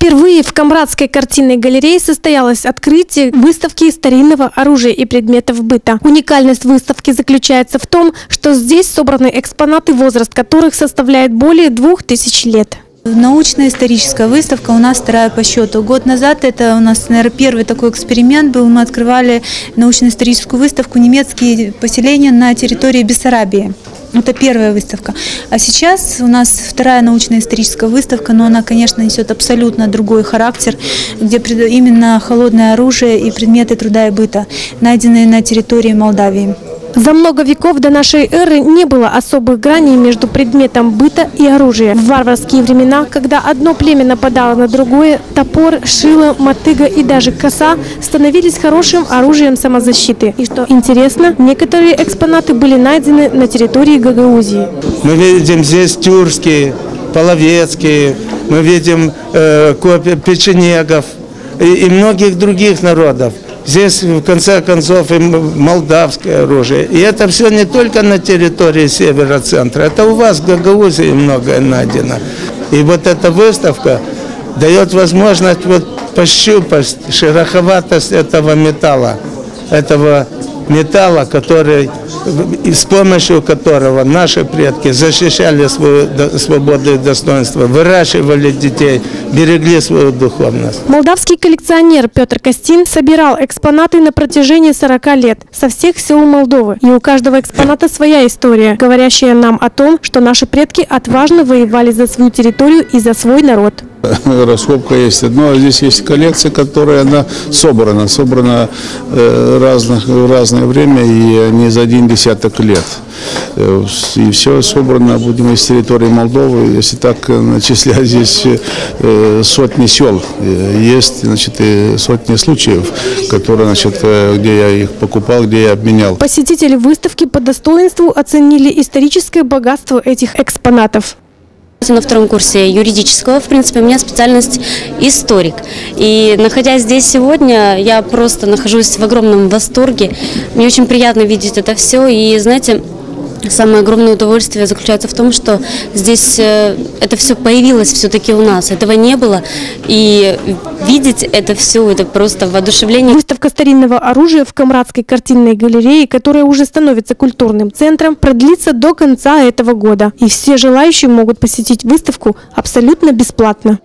Впервые в Камрадской картинной галерее состоялось открытие выставки старинного оружия и предметов быта. Уникальность выставки заключается в том, что здесь собраны экспонаты, возраст которых составляет более двух тысяч лет. Научно-историческая выставка у нас вторая по счету. Год назад это у нас, наверное, первый такой эксперимент был. Мы открывали научно-историческую выставку «Немецкие поселения на территории Бессарабии». Это первая выставка. А сейчас у нас вторая научно-историческая выставка, но она, конечно, несет абсолютно другой характер, где именно холодное оружие и предметы труда и быта, найденные на территории Молдавии. За много веков до нашей эры не было особых граней между предметом быта и оружия. В варварские времена, когда одно племя нападало на другое, топор, шило, мотыга и даже коса становились хорошим оружием самозащиты. И что интересно, некоторые экспонаты были найдены на территории Гагаузии. Мы видим здесь тюркские, половецкие, мы видим э, печенегов и, и многих других народов. Здесь, в конце концов, и молдавское оружие. И это все не только на территории севера-центра. Это у вас в Гагаузии многое найдено. И вот эта выставка дает возможность вот пощупать шероховатость этого металла, этого металла, который, с помощью которого наши предки защищали свою свободу и достоинство, выращивали детей, берегли свою духовность. Молдавский коллекционер Петр Костин собирал экспонаты на протяжении 40 лет со всех сел Молдовы. И у каждого экспоната своя история, говорящая нам о том, что наши предки отважно воевали за свою территорию и за свой народ. раскопка есть одно, а здесь есть коллекция, которая она собрана, собрана э, разных, в разное время и не за один десяток лет. Э, и все собрано, будем из территории Молдовы, если так начислять здесь э, сотни сел. Есть, значит, и сотни случаев, которые, значит, где я их покупал, где я обменял. Посетители выставки по достоинству оценили историческое богатство этих экспонатов. На втором курсе юридического, в принципе, у меня специальность историк. И находясь здесь сегодня, я просто нахожусь в огромном восторге. Мне очень приятно видеть это все. И, знаете, Самое огромное удовольствие заключается в том, что здесь э, это все появилось все-таки у нас. Этого не было. И видеть это все, это просто воодушевление. Выставка старинного оружия в Камрадской картинной галерее, которая уже становится культурным центром, продлится до конца этого года. И все желающие могут посетить выставку абсолютно бесплатно.